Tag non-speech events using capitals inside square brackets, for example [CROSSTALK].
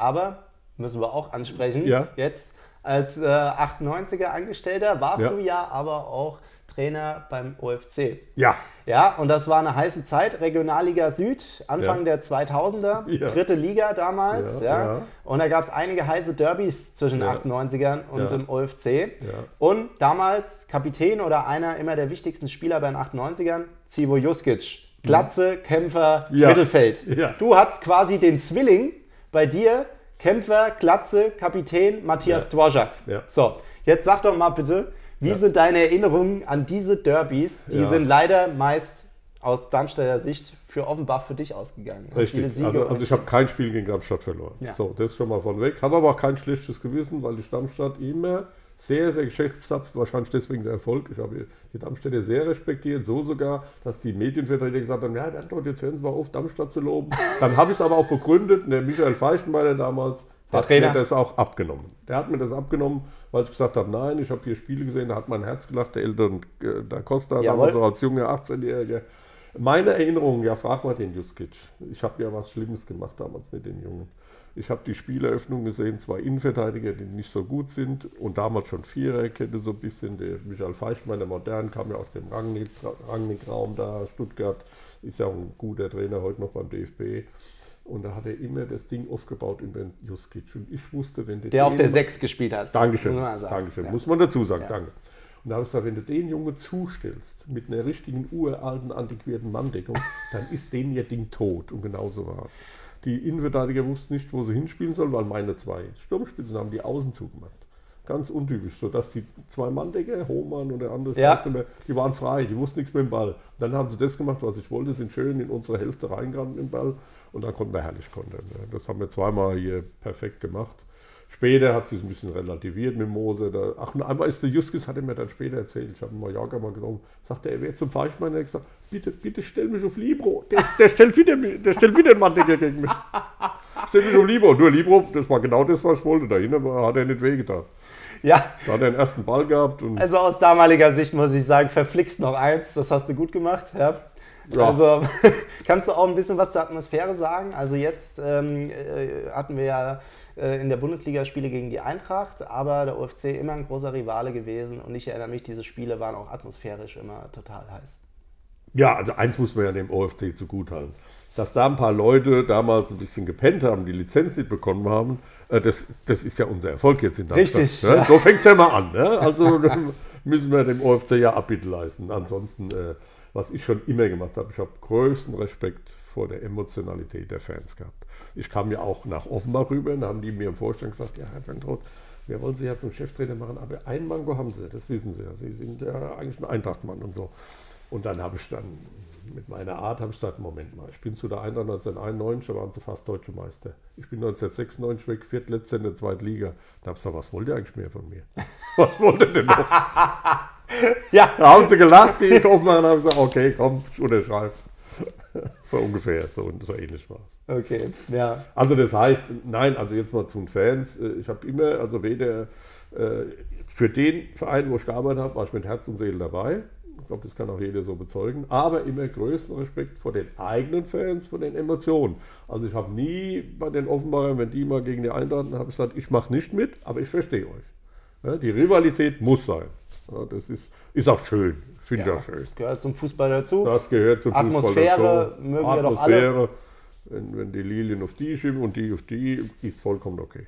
aber müssen wir auch ansprechen. Ja. Jetzt als äh, 98er Angestellter warst Ja. du ja aber auch Trainer beim OFC. Ja, Ja, und das war eine heiße Zeit, Regionalliga Süd, Anfang Ja. der 2000er, Ja. dritte Liga damals. Ja, Ja. Und da gab es einige heiße Derbys zwischen Ja. 98ern und dem OFC. Ja. Und damals Kapitän oder einer immer der wichtigsten Spieler bei den 98ern, Zivo Juskic. Glatze, Kämpfer. Mittelfeld. Ja. Du hattest quasi den Zwilling bei dir, Kämpfer, Glatze, Kapitän, Matthias Ja. Dvorak. Ja. So, jetzt sag doch mal bitte, wie Ja. sind deine Erinnerungen an diese Derbys? Die Ja. sind leider meist aus Darmstädter Sicht für Offenbach für dich ausgegangen. Richtig. Also, also ich habe kein Spiel gegen Darmstadt verloren. So, das schon mal von weg. Habe aber auch kein schlechtes Gewissen, weil ich Darmstadt immer sehr, sehr geschätzt habe. Wahrscheinlich deswegen der Erfolg. Ich habe die Darmstädter sehr respektiert. So sogar, dass die Medienvertreter gesagt haben, ja, Bertolt, jetzt hören Sie mal auf, Darmstadt zu loben. Dann habe ich es aber auch begründet. Der Michael Feichtenmeier damals Der hat Trainer. mir das auch abgenommen. Der hat mir das abgenommen, weil ich gesagt habe, nein, ich habe hier Spiele gesehen, da hat mein Herz gelacht, der Eltern äh, Da Costa, damals so als junger 18-Jähriger. Meine Erinnerungen, ja, frag mal den Juskic. Ich habe ja was Schlimmes gemacht damals mit den Jungen. Ich habe die Spieleröffnung gesehen, zwei Innenverteidiger, die nicht so gut sind und damals schon Viererkette so ein bisschen. Der Michael Feichmann, der Modern, kam ja aus dem Rangnick- Rangnick-Raum da, Stuttgart, ist ja auch ein guter Trainer heute noch beim DFB. Und da hat er immer das Ding aufgebaut über den Juskic. Und ich wusste, wenn der auf den- der 6 gespielt hat. Dankeschön. Muss man sagen. Dankeschön. Ja. Muss man dazu sagen, Ja. danke. Und da habe ich gesagt, wenn du den Junge zustellst mit einer richtigen uralten, antiquierten Manndeckung, [LAUGHS] dann ist den ihr Ding tot. Und genau so war es. Die Innenverteidiger wussten nicht, wo sie hinspielen sollen, weil meine zwei Sturmspitzen haben die außen zugemacht. Ganz untypisch, sodass die zwei Manndecker, Hohmann und der andere, Ja. mehr, die waren frei, die wussten nichts mit dem Ball. Dann haben sie das gemacht, was ich wollte, sind schön in unsere Hälfte reingerannt mit dem Ball und dann konnten wir herrlich kontern. Das haben wir zweimal hier perfekt gemacht. Später hat sie es ein bisschen relativiert mit Mose. Da, ach, und einmal ist der Juskis, hat er mir dann später erzählt, ich habe ihn Mallorca mal genommen, sagte er, er wäre zum Feichmann, er hat gesagt, bitte, bitte stell mich auf Libro. Der, der, stellt, wieder, der stellt wieder einen Manndecker gegen mich. Stell mich auf Libro. Nur Libro, das war genau das, was ich wollte. Dahinter hat er nicht wehgetan. Ja, Da hat er den ersten Ball gehabt und also aus damaliger Sicht muss ich sagen, verflixt noch eins, das hast du gut gemacht. Ja. Ja. Also [LAUGHS] kannst du auch ein bisschen was zur Atmosphäre sagen? Also jetzt ähm, äh, hatten wir ja äh, in der Bundesliga Spiele gegen die Eintracht, aber der OFC immer ein großer Rivale gewesen und ich erinnere mich, diese Spiele waren auch atmosphärisch immer total heiß. Ja, also eins muss man ja dem OFC zugutehalten. Dass da ein paar Leute damals ein bisschen gepennt haben, die Lizenz nicht bekommen haben, äh, das, das ist ja unser Erfolg jetzt in Darmstadt. Richtig, Ne? ja. So fängt es ja mal an. Ne? Also [LAUGHS] müssen wir dem OFC ja Abbitte leisten. Ansonsten, äh, was ich schon immer gemacht habe, ich habe größten Respekt vor der Emotionalität der Fans gehabt. Ich kam ja auch nach Offenbach rüber, dann haben die mir im Vorstand gesagt, ja, Herr Wentroth, wir wollen Sie ja zum Cheftrainer machen, aber ein Mango haben Sie, das wissen Sie ja. Sie sind ja eigentlich ein Eintrachtmann und so. Und dann habe ich dann mit meiner Art habe ich gesagt, Moment mal, ich bin zu der Eintracht 1991, da waren sie fast deutsche Meister. Ich bin 1996 weg, viertletzter in der zweiten Liga. Da habe ich gesagt, was wollt ihr eigentlich mehr von mir? [LAUGHS] Was wollt ihr denn noch? [LAUGHS] Ja, Da haben sie gelacht, die Hoffmann, habe ich gesagt, okay, komm, ich unterschreibe. [LAUGHS] So ungefähr, so, so ähnlich war es. okay, ja. Also das heißt, nein, also jetzt mal zu den Fans. äh, Ich habe immer, also weder äh, für den Verein, wo ich gearbeitet habe, war ich mit Herz und Seele dabei. Ich glaube, das kann auch jeder so bezeugen. Aber immer größten Respekt vor den eigenen Fans, vor den Emotionen. Also ich habe nie bei den Offenbarern, wenn die mal gegen die Eintracht, habe ich gesagt, ich mache nicht mit, aber ich verstehe euch. Die Rivalität muss sein. Das ist, ist auch schön. Finde ich ja. auch schön. Gehört zum Fußball dazu. Das gehört zum Atmosphäre Fußball dazu. mögen wir doch alle. Atmosphäre, wenn, wenn die Lilien auf die schieben und die auf die, ist vollkommen okay.